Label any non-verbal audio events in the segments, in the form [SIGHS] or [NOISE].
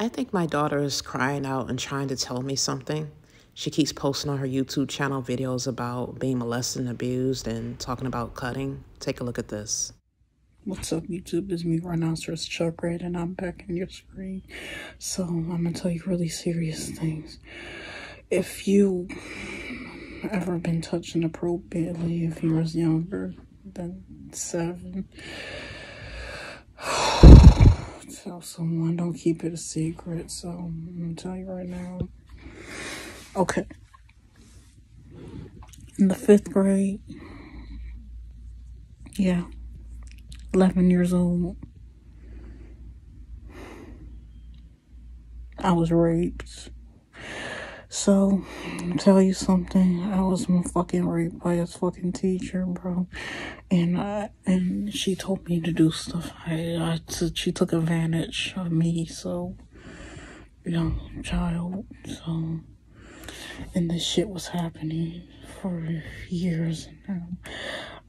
I think my daughter is crying out and trying to tell me something. She keeps posting on her YouTube channel videos about being molested and abused and talking about cutting. Take a look at this. What's up, YouTube? It's me, Rhinoceros Chuck and I'm back on your screen. So, I'm gonna tell you really serious things. If you ever been touched inappropriately, if you was younger than seven, tell someone. Don't keep it a secret. So, I'm gonna tell you right now. Okay. In the fifth grade, yeah, 11 years old, I was raped. So, tell you something. I was fucking raped by a fucking teacher, bro. And I, and she told me to do stuff. I, I she took advantage of me, so young child. So, and this shit was happening for years now.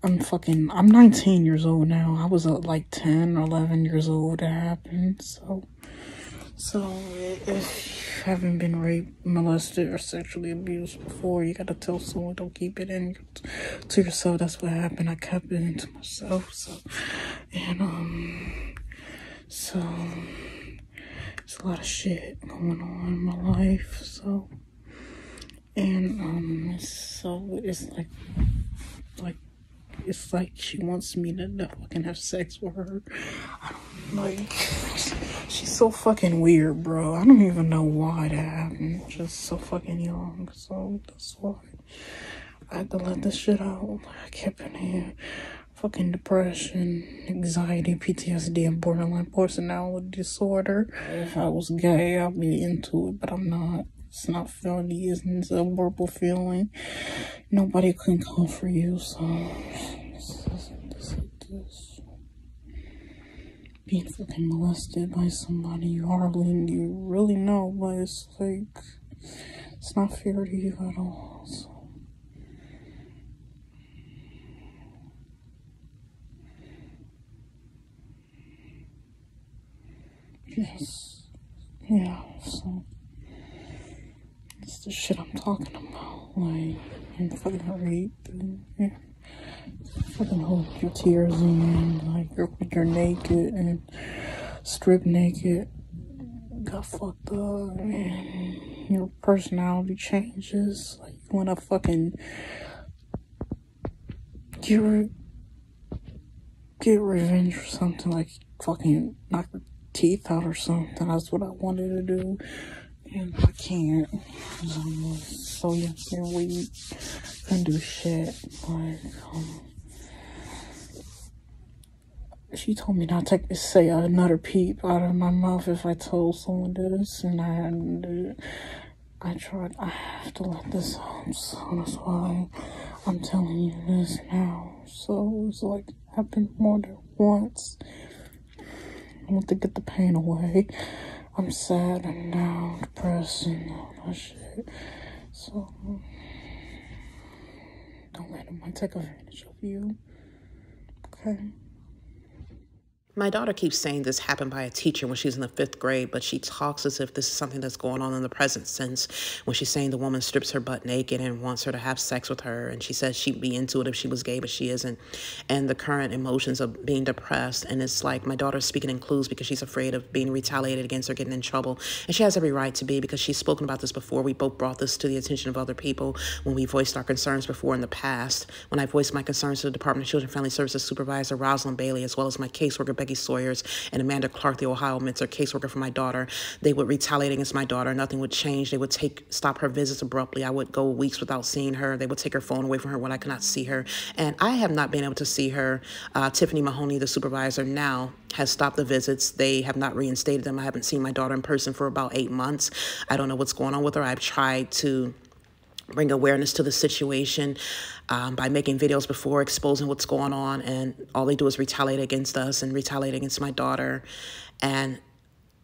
I'm fucking, I'm 19 years old now. I was uh, like 10 or 11 years old it happened. So, so if haven't been raped, molested, or sexually abused before, you gotta tell someone. Don't keep it in to yourself. That's what happened. I kept it into myself. So, and um, so it's a lot of shit going on in my life. So and um so it's like like it's like she wants me to, to fucking have sex with her. I don't like she's so fucking weird bro. I don't even know why that happened. Just so fucking young. So that's why i had to let this shit out. I kept in here. Fucking depression, anxiety, PTSD, and borderline personality disorder. If I was gay, I'd be into it, but I'm not. It's not feeling It's a horrible feeling. Nobody can comfort you, so this is this. Being fucking molested by somebody you hardly you really know, but it's like it's not fair to you at all. So. Yes. Yeah, so the shit I'm talking about. Like, and fucking rape and yeah. fucking hold your tears in, like you're, you're naked and strip naked, got fucked up, and your personality changes. Like you wanna fucking get re- get revenge or something, like fucking knock your teeth out or something. That's what I wanted to do and I can't. Um, so yeah, can't wait. Couldn't do shit. Like, um, she told me not to say another peep out of my mouth if I told someone this, and I. I tried. I have to let this out, so that's why I'm telling you this now. So it's like happened more than once. I want to get the pain away. I'm sad and down, depressed, and all that shit. So, don't let anyone take advantage of you. Okay? My daughter keeps saying this happened by a teacher when she's in the fifth grade, but she talks as if this is something that's going on in the present sense when she's saying the woman strips her butt naked and wants her to have sex with her. And she says she'd be into it if she was gay, but she isn't. And the current emotions of being depressed. And it's like my daughter's speaking in clues because she's afraid of being retaliated against or getting in trouble. And she has every right to be because she's spoken about this before. We both brought this to the attention of other people when we voiced our concerns before in the past. When I voiced my concerns to the Department of Children and Family Services Supervisor Rosalind Bailey, as well as my caseworker Becky Sawyers and Amanda Clark, the Ohio Mentor caseworker for my daughter. They would retaliate against my daughter. Nothing would change. They would take stop her visits abruptly. I would go weeks without seeing her. They would take her phone away from her when I could not see her. And I have not been able to see her. Uh, Tiffany Mahoney, the supervisor now, has stopped the visits. They have not reinstated them. I haven't seen my daughter in person for about eight months. I don't know what's going on with her. I've tried to bring awareness to the situation um, by making videos before exposing what's going on and all they do is retaliate against us and retaliate against my daughter and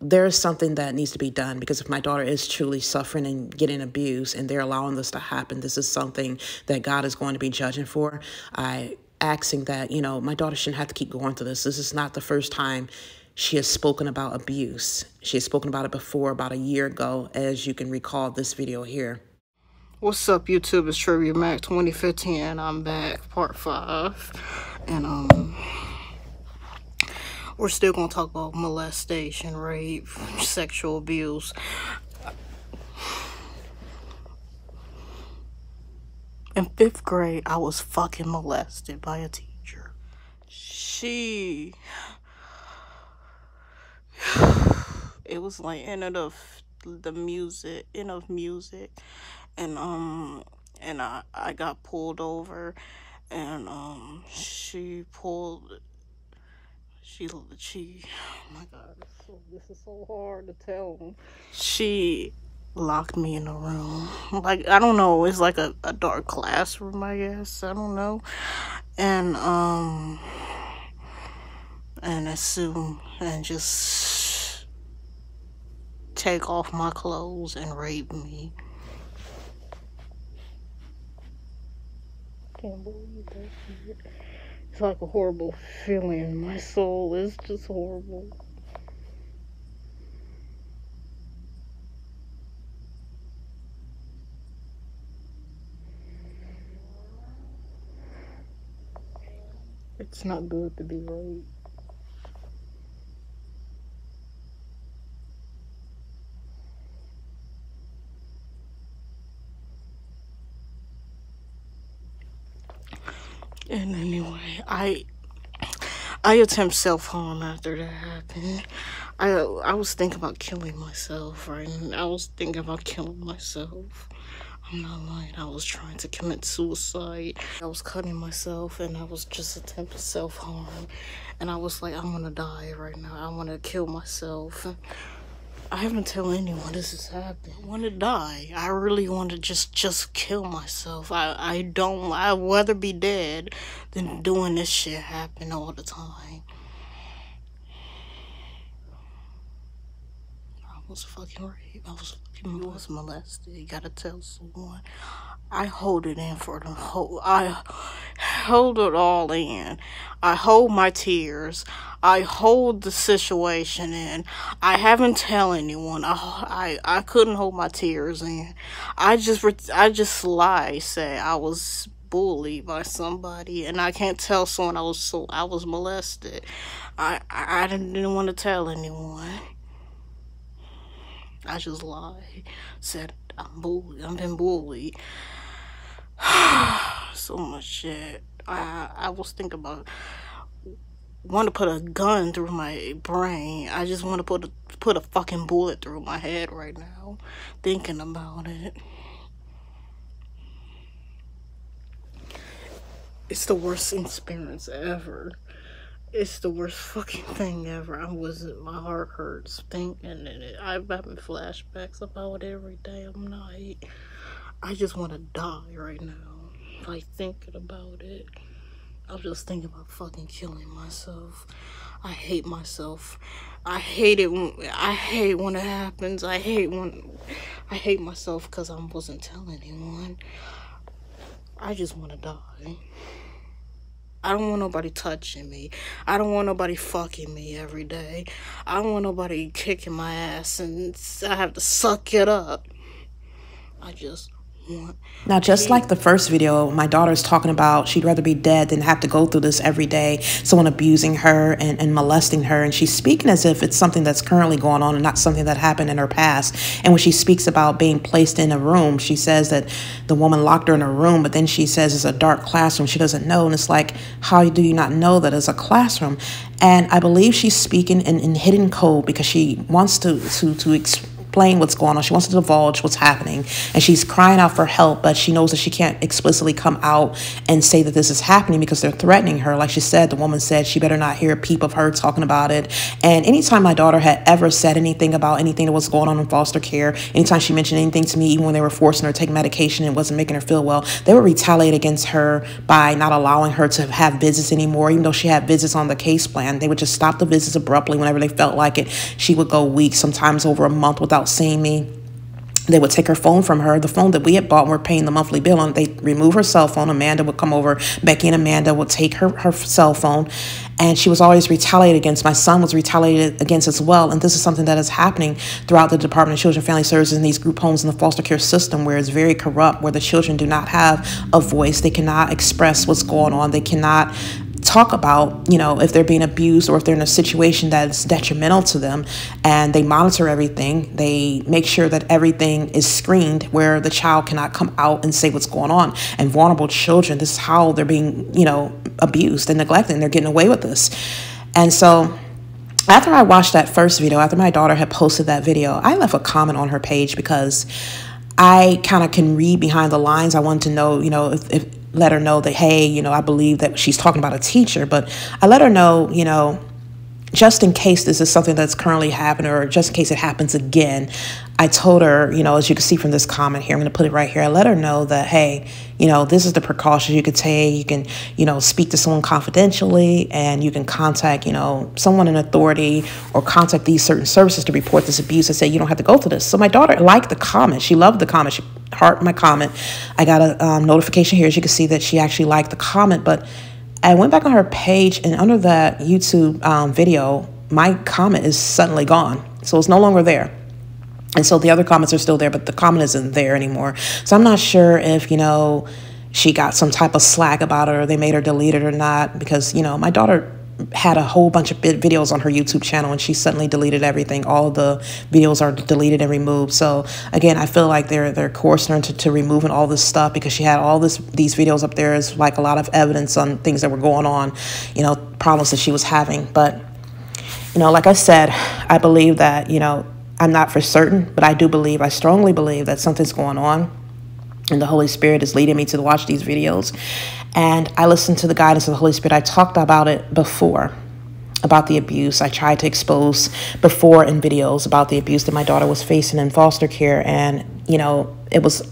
there is something that needs to be done because if my daughter is truly suffering and getting abused and they're allowing this to happen this is something that god is going to be judging for i asking that you know my daughter shouldn't have to keep going through this this is not the first time she has spoken about abuse. She has spoken about it before, about a year ago, as you can recall this video here. What's up, YouTube? It's Trivia Mac 2015. I'm back, part five. And, um, we're still gonna talk about molestation, rape, sexual abuse. In fifth grade, I was fucking molested by a teacher. She. [SIGHS] It was like end of the music, end of music, and um, and I I got pulled over, and um, she pulled. She she. Oh my God, this is so hard to tell. She locked me in a room. Like, I don't know, it's like a, a dark classroom, I guess. I don't know. And, um, and assume and just take off my clothes and rape me. Can't believe It's like a horrible feeling. My soul is just horrible. It's not good to be raped. And anyway, I I attempt self harm after that happened. I I was thinking about killing myself, right? I was thinking about killing myself. I'm not lying. I was trying to commit suicide. I was cutting myself and I was just attempting self harm. And I was like, I'm gonna die right now. I want to kill myself. I haven't told anyone this has happened. I want to die. I really want to just just kill myself. I I don't. I'd rather be dead than doing this shit happen all the time. Was fucking raped. I was fucking was molested. You gotta tell someone. I hold it in for the whole. I hold it all in. I hold my tears. I hold the situation in. I haven't tell anyone. I I, I couldn't hold my tears in. I just I just lie say I was bullied by somebody and I can't tell someone I was so I was molested. I I, I didn't, didn't want to tell anyone. I just lied. Said I'm bullied. I've been bullied. [SIGHS] so much shit. I I was thinking about want to put a gun through my brain. I just want to put a put a fucking bullet through my head right now, thinking about it. It's the worst experience ever. It's the worst fucking thing ever. I wasn't. My heart hurts thinking it. I'm having flashbacks about it every damn night. I just want to die right now, like thinking about it. I'm just thinking about fucking killing myself. I hate myself. I hate it when I hate when it happens. I hate when I hate myself because I wasn't telling anyone. I just want to die. I don't want nobody touching me. I don't want nobody fucking me every day. I don't want nobody kicking my ass and I have to suck it up. I just now, just like the first video, my daughter's talking about she'd rather be dead than have to go through this every day, someone abusing her and, and molesting her. And she's speaking as if it's something that's currently going on and not something that happened in her past. And when she speaks about being placed in a room, she says that the woman locked her in a room, but then she says it's a dark classroom. She doesn't know. And it's like, how do you not know that it's a classroom? And I believe she's speaking in, in hidden code because she wants to, to, to explain explain what's going on. She wants to divulge what's happening. And she's crying out for help, but she knows that she can't explicitly come out and say that this is happening because they're threatening her. Like she said, the woman said she better not hear a peep of her talking about it. And anytime my daughter had ever said anything about anything that was going on in foster care, anytime she mentioned anything to me, even when they were forcing her to take medication and wasn't making her feel well, they would retaliate against her by not allowing her to have visits anymore, even though she had visits on the case plan. They would just stop the visits abruptly whenever they felt like it. She would go weeks, sometimes over a month without seeing me. they would take her phone from her, the phone that we had bought, and we're paying the monthly bill on. They remove her cell phone. Amanda would come over. Becky and Amanda would take her, her cell phone, and she was always retaliated against. My son was retaliated against as well. And this is something that is happening throughout the Department of Children and Family Services in these group homes in the foster care system, where it's very corrupt, where the children do not have a voice. They cannot express what's going on. They cannot talk about, you know, if they're being abused or if they're in a situation that's detrimental to them. And they monitor everything. They make sure that everything is screened where the child cannot come out and say what's going on. And vulnerable children, this is how they're being, you know, abused and neglected. And they're getting away with this. And so after I watched that first video, after my daughter had posted that video, I left a comment on her page because I kind of can read behind the lines. I wanted to know, you know, if, if let her know that, hey, you know, I believe that she's talking about a teacher, but I let her know, you know, just in case this is something that's currently happening or just in case it happens again, I told her, you know, as you can see from this comment here, I'm going to put it right here. I let her know that, hey, you know, this is the precautions you could take. You can, you know, speak to someone confidentially and you can contact, you know, someone in authority or contact these certain services to report this abuse and say you don't have to go through this. So my daughter liked the comment. She loved the comment. She heart my comment. I got a um, notification here. As you can see that she actually liked the comment, but I went back on her page and under that YouTube um, video, my comment is suddenly gone. So it's no longer there. And so the other comments are still there, but the comment isn't there anymore. So I'm not sure if, you know, she got some type of slack about it or they made her delete it or not because, you know, my daughter had a whole bunch of videos on her YouTube channel and she suddenly deleted everything. All the videos are deleted and removed. So again, I feel like they're they're coercing her to, to removing all this stuff because she had all this these videos up there as like a lot of evidence on things that were going on, you know, problems that she was having. But you know, like I said, I believe that, you know, I'm not for certain, but I do believe, I strongly believe that something's going on. And the Holy Spirit is leading me to watch these videos. And I listened to the guidance of the Holy Spirit. I talked about it before, about the abuse. I tried to expose before in videos about the abuse that my daughter was facing in foster care. And, you know, it was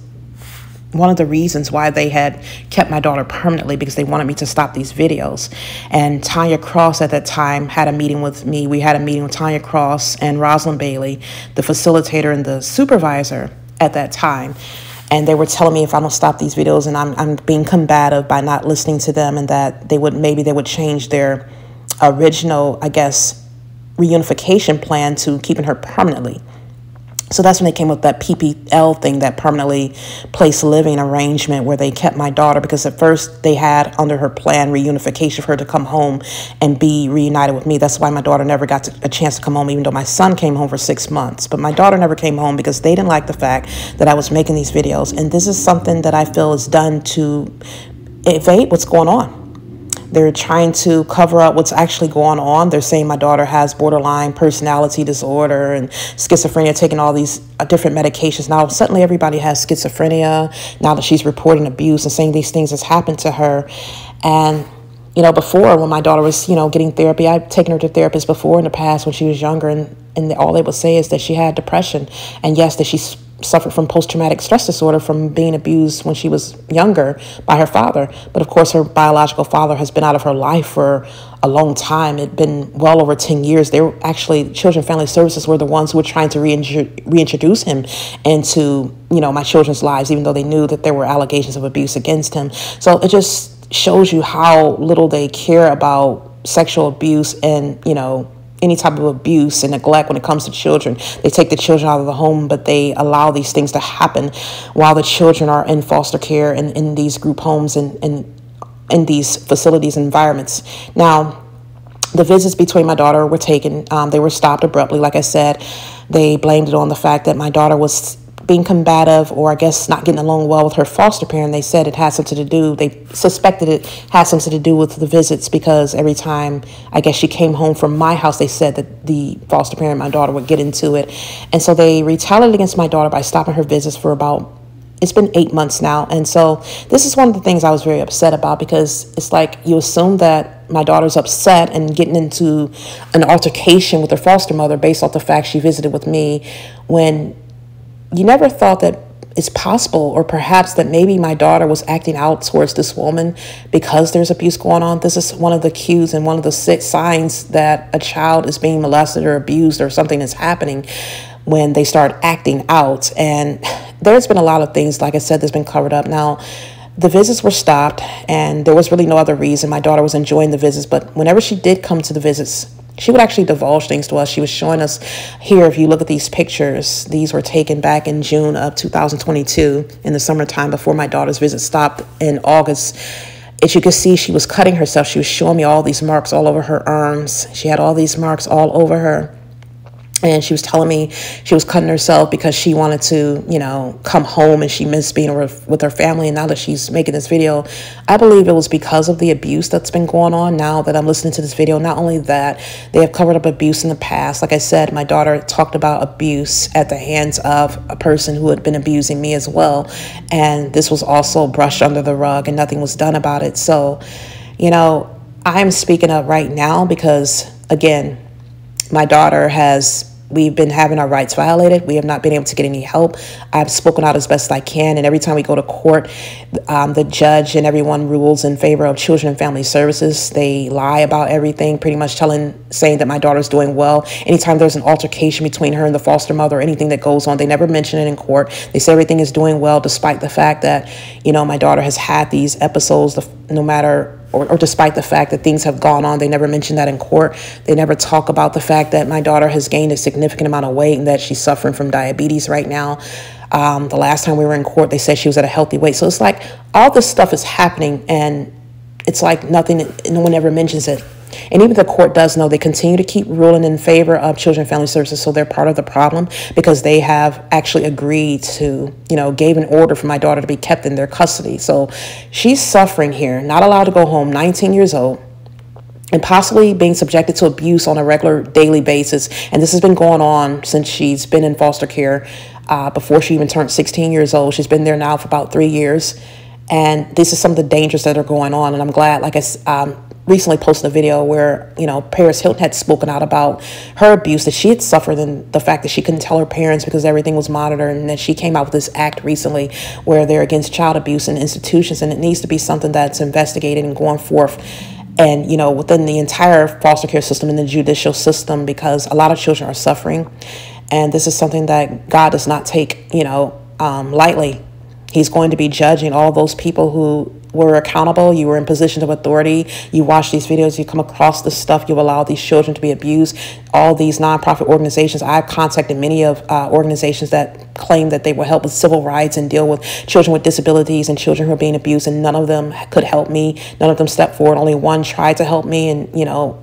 one of the reasons why they had kept my daughter permanently because they wanted me to stop these videos. And Tanya Cross at that time had a meeting with me. We had a meeting with Tanya Cross and Rosalind Bailey, the facilitator and the supervisor at that time. And they were telling me if I don't stop these videos and I'm, I'm being combative by not listening to them and that they would maybe they would change their original, I guess, reunification plan to keeping her permanently. So that's when they came up with that PPL thing, that permanently place living arrangement where they kept my daughter because at first they had under her plan reunification for her to come home and be reunited with me. That's why my daughter never got to, a chance to come home, even though my son came home for six months. But my daughter never came home because they didn't like the fact that I was making these videos. And this is something that I feel is done to evade what's going on. They're trying to cover up what's actually going on. They're saying my daughter has borderline personality disorder and schizophrenia, taking all these uh, different medications. Now, suddenly everybody has schizophrenia now that she's reporting abuse and saying these things has happened to her. And you know, before when my daughter was, you know, getting therapy, I've taken her to therapists before in the past when she was younger, and, and all they would say is that she had depression. And yes, that she's suffered from post traumatic stress disorder from being abused when she was younger by her father. But of course, her biological father has been out of her life for a long time. It'd been well over 10 years. They were actually, Children Family Services were the ones who were trying to reintroduce him into, you know, my children's lives, even though they knew that there were allegations of abuse against him. So it just shows you how little they care about sexual abuse and, you know, any type of abuse and neglect when it comes to children. They take the children out of the home, but they allow these things to happen while the children are in foster care and in these group homes and in, these facilities and environments. Now, the visits between my daughter were taken. Um, they were stopped abruptly. Like I said, they blamed it on the fact that my daughter was being combative or I guess not getting along well with her foster parent. They said it had something to do, they suspected it had something to do with the visits because every time I guess she came home from my house, they said that the foster parent, my daughter, would get into it. And so they retaliated against my daughter by stopping her visits for about it's been eight months now. And so this is one of the things I was very upset about because it's like you assume that my daughter's upset and getting into an altercation with her foster mother based off the fact she visited with me when you never thought that it's possible, or perhaps that maybe my daughter was acting out towards this woman because there's abuse going on. This is one of the cues and one of the signs that a child is being molested or abused or something is happening. when they start acting out. And there's been a lot of things, like I said, that's been covered up. Now, the visits were stopped, and there was really no other reason. My daughter was enjoying the visits, but whenever she did come to the visits, she would actually divulge things to us. She was showing us here, if you look at these pictures, these were taken back in June of 2022 in the summertime before my daughter's visit stopped in August. As you can see, she was cutting herself. She was showing me all these marks all over her arms. She had all these marks all over her and she was telling me she was cutting herself because she wanted to, you know, come home and she missed being with her family. And now that she's making this video, I believe it was because of the abuse that's been going on. Now that I'm listening to this video, not only that, they have covered up abuse in the past. Like I said, my daughter talked about abuse at the hands of a person who had been abusing me as well. And this was also brushed under the rug and nothing was done about it. So, you know, I'm speaking up right now because, again, my daughter has We've been having our rights violated. We have not been able to get any help. I've spoken out as best I can, and every time we go to court, um, the judge and everyone rules in favor of children and family services. They lie about everything, pretty much telling, saying that my daughter's doing well. Anytime there's an altercation between her and the foster mother or anything that goes on, they never mention it in court. They say everything is doing well, despite the fact that, you know, my daughter has had these episodes, no matter or, or, despite the fact that things have gone on, they never mention that in court. They never talk about the fact that my daughter has gained a significant amount of weight and that she's suffering from diabetes right now. Um, the last time we were in court, they said she was at a healthy weight. So it's like all this stuff is happening, and it's like nothing, no one ever mentions it. And even the court does know they continue to keep ruling in favor of children and family services, so they're part of the problem because they have actually agreed to, you know, gave an order for my daughter to be kept in their custody. So she's suffering here, not allowed to go home, 19 years old and possibly being subjected to abuse on a regular daily basis. And this has been going on since she's been in foster care uh, before she even turned 16 years old. She's been there now for about three years. And this is some of the dangers that are going on. And I'm glad, like I um, recently posted a video where you know Paris Hilton had spoken out about her abuse that she had suffered and the fact that she couldn't tell her parents because everything was monitored. And then she came out with this act recently where they're against child abuse in institutions. And it needs to be something that's investigated and going forth. And you know within the entire foster care system and the judicial system because a lot of children are suffering. And this is something that God does not take you know um, lightly. He's going to be judging all those people who were accountable, you were in positions of authority, you watch these videos, you come across this stuff, you allow these children to be abused. All these nonprofit organizations, I've contacted many of uh, organizations that claim that they will help with civil rights and deal with children with disabilities and children who are being abused, and none of them could help me. None of them stepped forward. Only one tried to help me, and you know,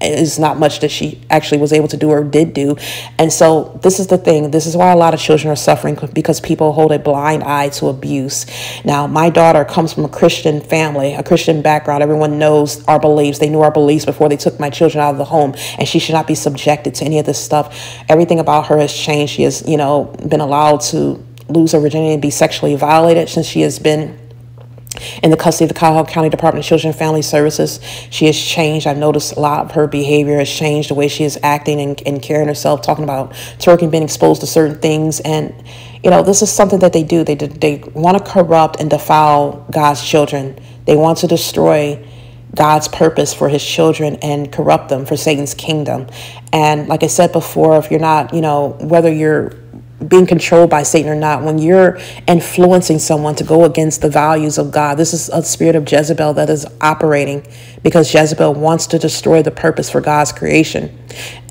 is not much that she actually was able to do or did do. And so this is the thing. This is why a lot of children are suffering because people hold a blind eye to abuse. Now, my daughter comes from a Christian family, a Christian background. Everyone knows our beliefs. They knew our beliefs before they took my children out of the home, and she should not be subjected to any of this stuff. Everything about her has changed. She has, you know, been allowed to lose her virginity and be sexually violated since she has been in the custody of the Cuyahoga County Department of Children and Family Services. She has changed. I've noticed a lot of her behavior has changed, the way she is acting and, and carrying herself, talking about twerking, being exposed to certain things. And, you know, this is something that they do. They, they want to corrupt and defile God's children. They want to destroy God's purpose for his children and corrupt them for Satan's kingdom. And like I said before, if you're not, you know, whether you're being controlled by Satan or not, when you're influencing someone to go against the values of God, this is a spirit of Jezebel that is operating because Jezebel wants to destroy the purpose for God's creation.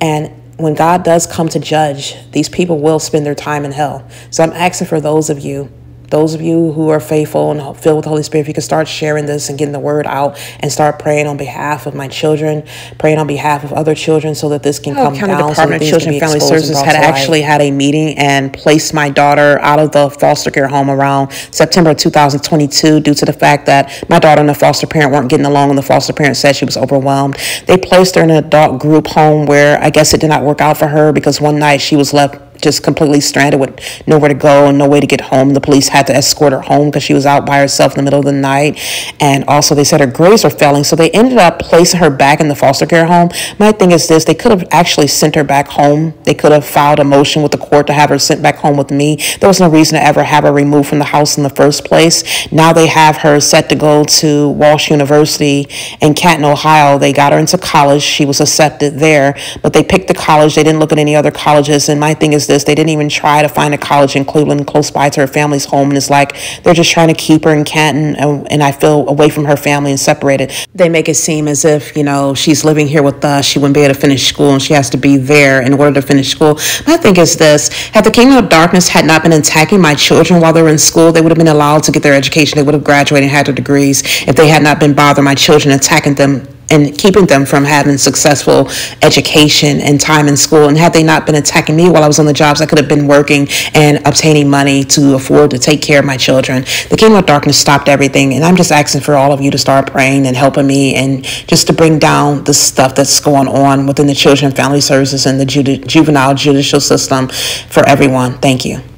And when God does come to judge, these people will spend their time in hell. So I'm asking for those of you those of you who are faithful and filled with the Holy Spirit, if you could start sharing this and getting the word out and start praying on behalf of my children, praying on behalf of other children so that this can oh, come County down. Department so of Children and Family Services had actually had a meeting and placed my daughter out of the foster care home around September 2022 due to the fact that my daughter and the foster parent weren't getting along and the foster parent said she was overwhelmed. They placed her in an adult group home where I guess it did not work out for her because one night she was left just completely stranded with nowhere to go and no way to get home. The police had to escort her home because she was out by herself in the middle of the night. And also, they said her grades were failing. So they ended up placing her back in the foster care home. My thing is this they could have actually sent her back home. They could have filed a motion with the court to have her sent back home with me. There was no reason to ever have her removed from the house in the first place. Now they have her set to go to Walsh University in Canton, Ohio. They got her into college. She was accepted there, but they picked the college. They didn't look at any other colleges. And my thing is this. They didn't even try to find a college in Cleveland close by to her family's home. And it's like they're just trying to keep her in Canton. And, and I feel away from her family and separated. They make it seem as if, you know, she's living here with us. She wouldn't be able to finish school and she has to be there in order to finish school. My thing is this had the kingdom of darkness had not been attacking my children while they were in school, they would have been allowed to get their education. They would have graduated and had their degrees if they had not been bothering my children, attacking them and keeping them from having successful education and time in school. And had they not been attacking me while I was on the jobs, I could have been working and obtaining money to afford to take care of my children. The kingdom of darkness stopped everything. And I'm just asking for all of you to start praying and helping me and just to bring down the stuff that's going on within the children and family services and the juvenile judicial system for everyone. Thank you.